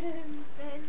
garden then.